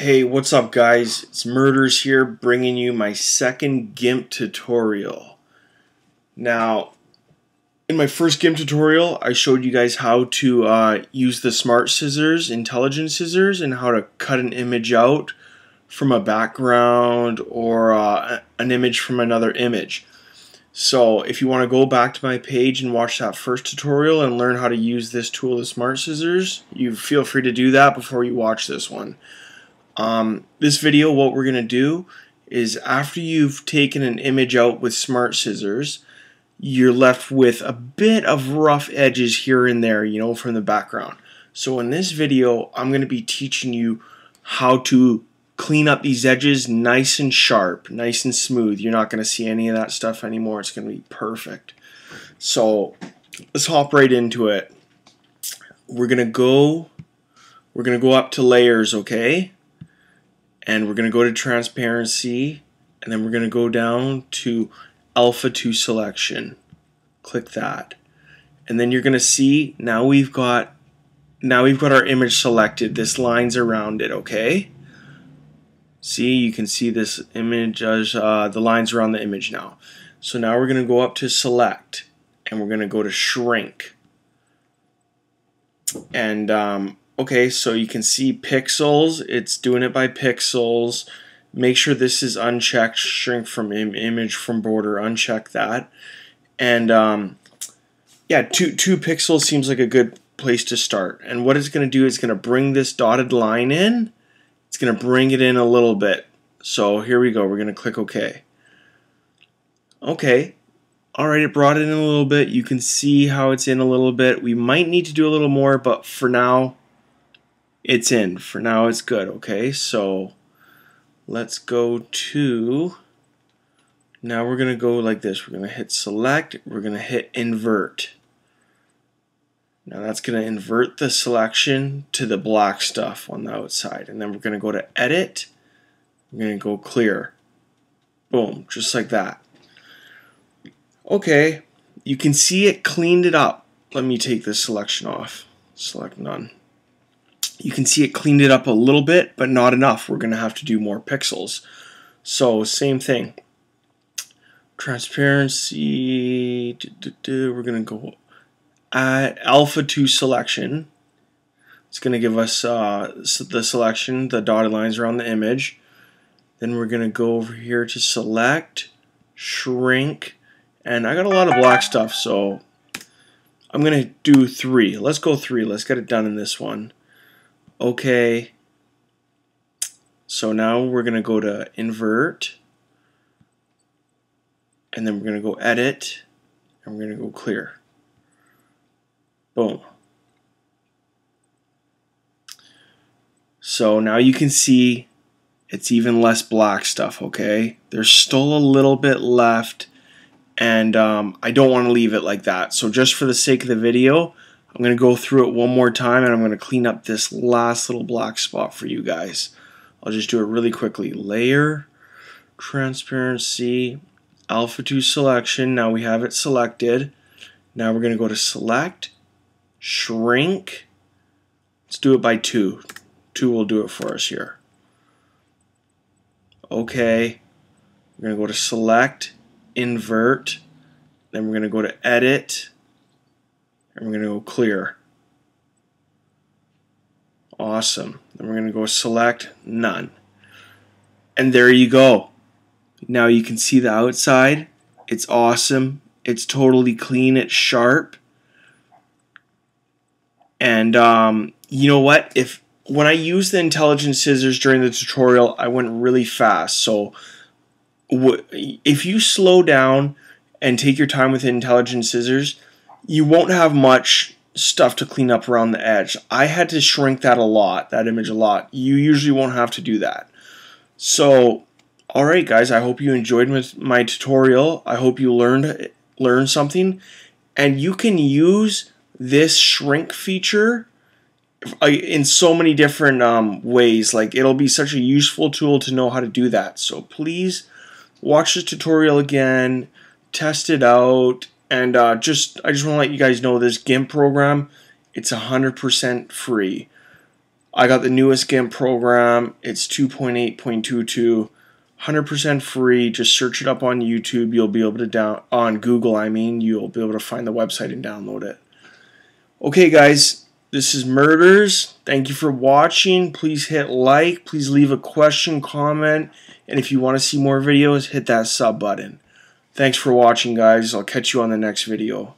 Hey, what's up guys? It's Murderz here bringing you my second GIMP tutorial. Now, in my first GIMP tutorial, I showed you guys how to uh, use the smart scissors, intelligent scissors, and how to cut an image out from a background or uh, an image from another image. So if you want to go back to my page and watch that first tutorial and learn how to use this tool, the smart scissors, you feel free to do that before you watch this one. Um, this video, what we're going to do is after you've taken an image out with smart scissors, you're left with a bit of rough edges here and there, you know, from the background. So in this video, I'm going to be teaching you how to clean up these edges nice and sharp, nice and smooth. You're not going to see any of that stuff anymore. It's going to be perfect. So let's hop right into it. We're going to go, we're going to go up to layers, okay? And we're going to go to transparency and then we're going to go down to alpha to selection. Click that. And then you're going to see now we've got now we've got our image selected. This lines around it okay? See you can see this image as uh, the lines around the image now. So now we're going to go up to select and we're going to go to shrink. And um, Okay, so you can see pixels. It's doing it by pixels. Make sure this is unchecked. Shrink from Im image from border. Uncheck that. And um, yeah, two two pixels seems like a good place to start. And what it's going to do is going to bring this dotted line in. It's going to bring it in a little bit. So here we go. We're going to click OK. Okay. Alright, it brought it in a little bit. You can see how it's in a little bit. We might need to do a little more, but for now, it's in. For now, it's good. Okay, so let's go to. Now we're going to go like this. We're going to hit select. We're going to hit invert. Now that's going to invert the selection to the black stuff on the outside. And then we're going to go to edit. We're going to go clear. Boom, just like that. Okay, you can see it cleaned it up. Let me take this selection off. Select none. You can see it cleaned it up a little bit, but not enough. We're going to have to do more pixels. So same thing. Transparency, we're going to go at alpha to selection. It's going to give us uh, the selection, the dotted lines around the image. Then we're going to go over here to select, shrink, and I got a lot of black stuff, so I'm going to do three. Let's go three. Let's get it done in this one. Okay. So now we're going to go to invert. And then we're going to go edit. And we're going to go clear. Boom. So now you can see it's even less black stuff, okay? There's still a little bit left, and um, I don't want to leave it like that. So just for the sake of the video, I'm going to go through it one more time and I'm going to clean up this last little black spot for you guys. I'll just do it really quickly. Layer, transparency, alpha to selection. Now we have it selected. Now we're going to go to select, shrink. Let's do it by 2. 2 will do it for us here. Okay. We're going to go to select, invert. Then we're going to go to edit we're going to go clear. Awesome. Then we're going to go select none. And there you go. Now you can see the outside. It's awesome. It's totally clean. It's sharp. And um, you know what? If when I used the intelligent scissors during the tutorial, I went really fast. So if you slow down and take your time with intelligent scissors, you won't have much stuff to clean up around the edge. I had to shrink that a lot, that image a lot. You usually won't have to do that. So, alright guys, I hope you enjoyed my tutorial. I hope you learned learned something. And you can use this shrink feature uh, in so many different um, ways. Like, it'll be such a useful tool to know how to do that. So please watch this tutorial again, test it out, and uh, just I just want to let you guys know this GIMP program, it's 100% free. I got the newest GIMP program. It's 2.8.22, 100% free. Just search it up on YouTube. You'll be able to down on Google. I mean, you'll be able to find the website and download it. Okay, guys, this is Murderz. Thank you for watching. Please hit like. Please leave a question, comment, and if you want to see more videos, hit that sub button. Thanks for watching, guys. I'll catch you on the next video.